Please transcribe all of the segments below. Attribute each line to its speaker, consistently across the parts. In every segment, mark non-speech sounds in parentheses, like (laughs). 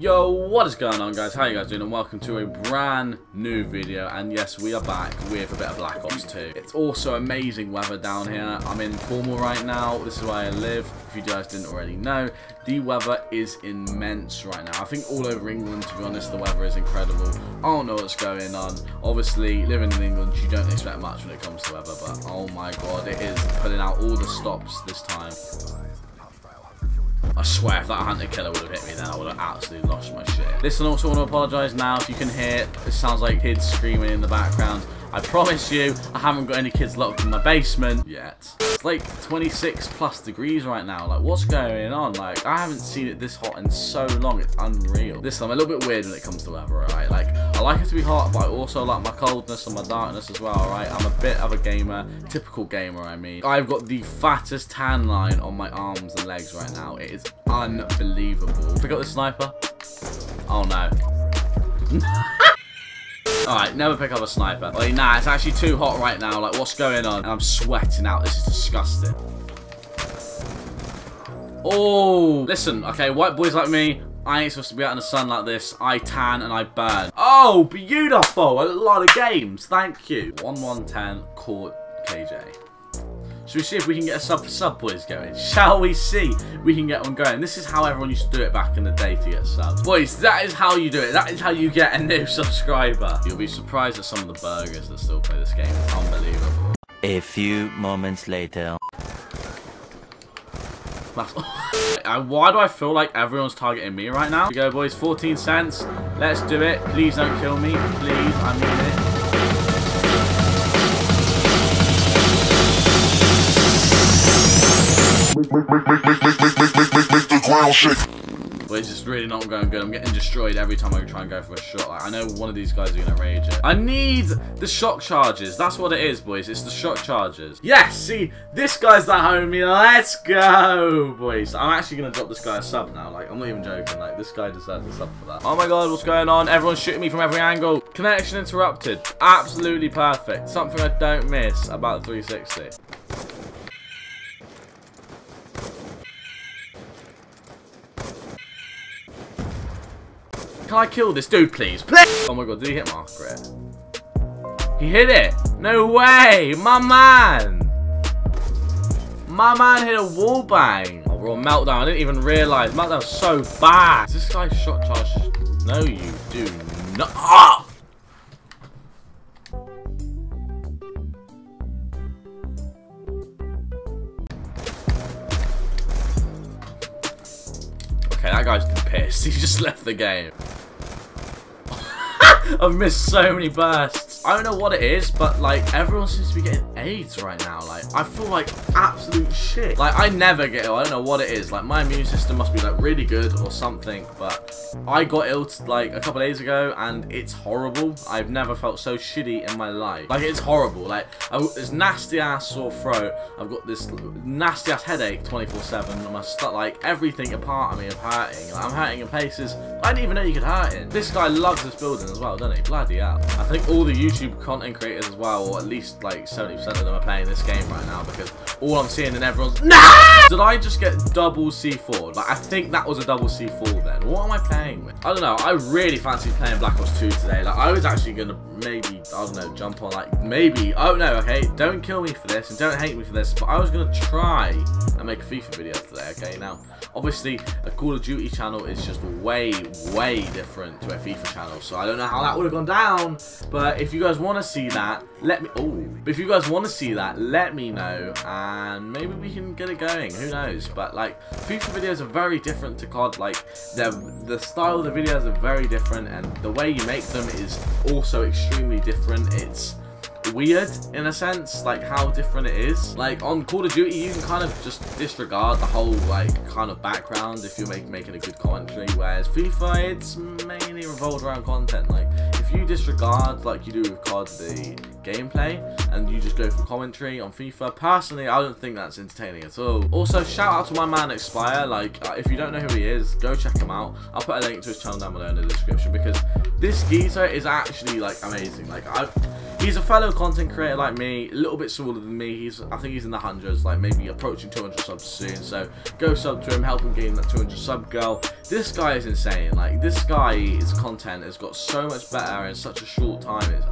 Speaker 1: Yo, what is going on guys? How you guys doing? And welcome to a brand new video. And yes, we are back with a bit of Black Ops 2. It's also amazing weather down here. I'm in Cornwall right now. This is where I live. If you guys didn't already know, the weather is immense right now. I think all over England, to be honest, the weather is incredible. I don't know what's going on. Obviously, living in England, you don't expect much when it comes to weather. But oh my god, it is putting out all the stops this time. I swear, if that hunter killer would have hit me then, I would have absolutely lost my shit. Listen, also want to apologise now if you can hear, it sounds like kids screaming in the background. I promise you, I haven't got any kids locked in my basement yet. It's like 26 plus degrees right now. Like, what's going on? Like, I haven't seen it this hot in so long. It's unreal. This I'm a little bit weird when it comes to weather, right? Like, I like it to be hot, but I also like my coldness and my darkness as well, right? I'm a bit of a gamer. Typical gamer, I mean. I've got the fattest tan line on my arms and legs right now. It is unbelievable. Pick up the sniper. Oh, no. (laughs) Alright, never pick up a sniper. Like, nah, it's actually too hot right now. Like, what's going on? And I'm sweating out. This is disgusting. Oh, listen, okay, white boys like me, I ain't supposed to be out in the sun like this. I tan and I burn. Oh, beautiful. A lot of games. Thank you. 1110 court KJ. Should we see if we can get a sub for sub boys going? Shall we see we can get one going? This is how everyone used to do it back in the day to get subs. Boys, that is how you do it. That is how you get a new (laughs) subscriber. You'll be surprised at some of the burgers that still play this game. It's unbelievable.
Speaker 2: A few moments later. (laughs)
Speaker 1: Why do I feel like everyone's targeting me right now? Here we go, boys. 14 cents. Let's do it. Please don't kill me. Please. I mean it. But it's just really not going good. I'm getting destroyed every time I try and go for a shot. Like, I know one of these guys are going to rage it. I need the shock charges. That's what it is, boys. It's the shock charges. Yes, see, this guy's that homie. Let's go, boys. I'm actually going to drop this guy a sub now. Like, I'm not even joking. Like, this guy deserves a sub for that. Oh my god, what's going on? Everyone's shooting me from every angle. Connection interrupted. Absolutely perfect. Something I don't miss about the 360. Can I kill this dude, please? Please! Oh my god, did he hit Margaret? He hit it! No way! My man! My man hit a wall bang! Oh, we're on Meltdown. I didn't even realise. Meltdown's so bad. Is this guy shot charge? No, you do not. Ah! Okay, that guy's pissed. (laughs) He just left the game. I've missed so many bursts. I don't know what it is, but like everyone seems to be getting AIDS right now. Like I feel like absolute shit. Like I never get ill. I don't know what it is. Like my immune system must be like really good or something. But I got ill like a couple days ago, and it's horrible. I've never felt so shitty in my life. Like it's horrible. Like I, this nasty ass sore throat. I've got this nasty ass headache 24/7. I'm start like everything apart part of me is hurting. Like, I'm hurting in places I didn't even know you could hurt in. This guy loves this building as well, doesn't he? Bloody hell. I think all the YouTube content creators as well, or at least like 70% of them are playing this game right now because all I'm seeing in everyone's (laughs) nah! Did I just get double C4? Like I think that was a double C4 then. What am I playing with? I don't know. I really fancy playing Black Ops 2 today. Like I was actually gonna maybe I don't know jump on like maybe oh no okay don't kill me for this and don't hate me for this but I was gonna try and make a FIFA video today okay now obviously a Call of Duty channel is just way way different to a FIFA channel so I don't know how that would have gone down but if you guys want to see that let me oh if you guys want to see that let me know and maybe we can get it going who knows? But like FIFA videos are very different to COD like the the style of the videos are very different and the way you make them is also extremely different. It's weird in a sense like how different it is. Like on Call of Duty you can kind of just disregard the whole like kind of background if you're make, making a good commentary whereas FIFA it's mainly revolved around content like if you disregard like you do with COD the gameplay and you just go for commentary on FIFA personally I don't think that's entertaining at all. Also shout out to my man Expire like uh, if you don't know who he is go check him out. I'll put a link to his channel down below in the description because this geezer is actually like amazing. Like I He's a fellow content creator like me, a little bit smaller than me. He's I think he's in the hundreds, like maybe approaching 200 subs soon. So go sub to him, help him gain that 200 sub goal. This guy is insane. Like this guy's content has got so much better in such a short time. It's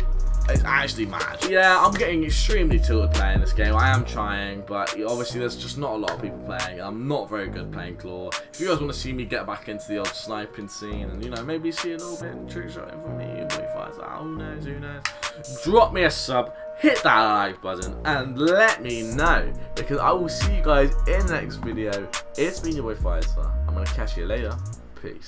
Speaker 1: it's actually mad. Yeah, I'm getting extremely tilted playing this game. I am trying, but obviously there's just not a lot of people playing. I'm not very good playing Claw. If you guys want to see me get back into the old sniping scene and, you know, maybe see a little bit of trick shotting from me, who knows, who knows. Drop me a sub, hit that like button, and let me know. Because I will see you guys in the next video. It's been your boy Firestar. I'm to catch you later. Peace.